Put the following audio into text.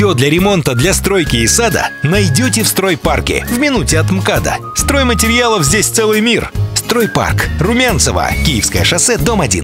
Все для ремонта, для стройки и сада найдете в стройпарке в минуте от МКАДа. Стройматериалов здесь целый мир. Стройпарк. Румянцево. Киевское шоссе, дом 1.